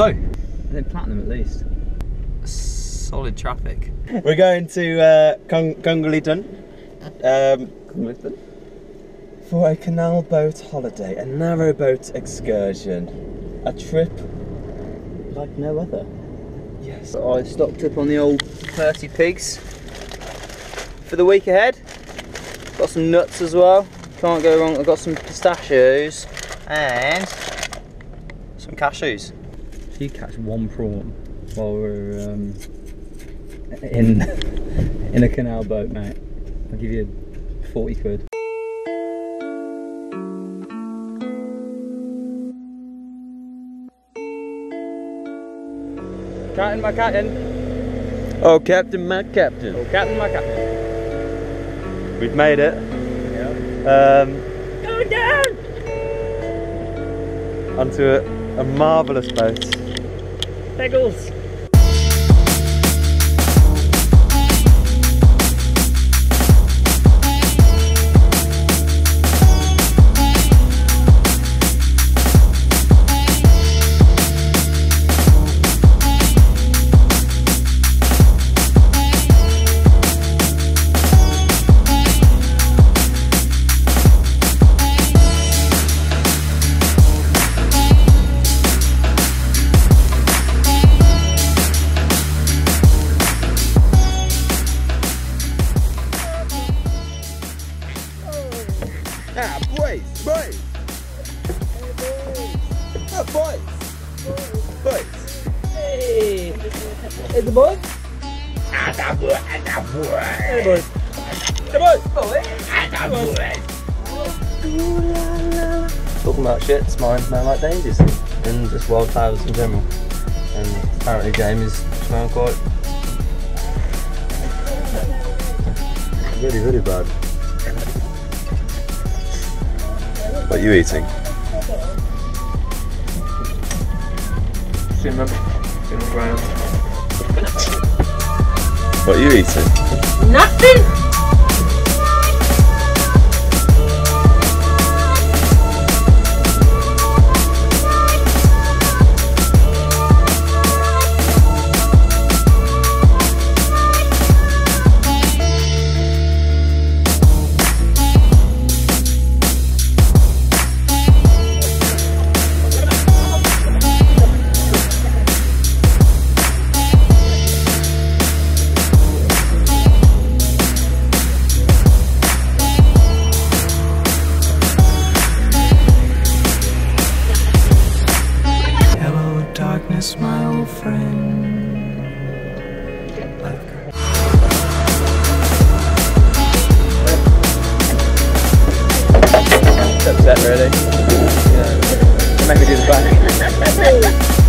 so. I think platinum at least. Solid traffic. We're going to uh, Cong- Congleton um, for a canal boat holiday, a narrow boat excursion, a trip like no other. Yes. I stocked up on the old 30 pigs for the week ahead. Got some nuts as well. Can't go wrong. I've got some pistachios and some cashews. If you catch one prawn while we're um, in in a canal boat, mate, I'll give you 40 quid. Captain, my captain. Oh, Captain, my Captain. Oh, captain, my captain. We've made it. Yeah. Um, Go down! onto a, a marvellous boat. Pickles! Ah, boys, boys. Ah, boys. Boys. Hey! Hey, the boy? Hey, boy. Hey, boy. Talking about shit, it's mine smell like daisies and just wildflowers in general. And apparently Jamie's smell quite really, really bad. What are you eating? Cinnamon. Cinnamon ground. What are you eating? Nothing. Upset, really. Yeah. Make me do the back.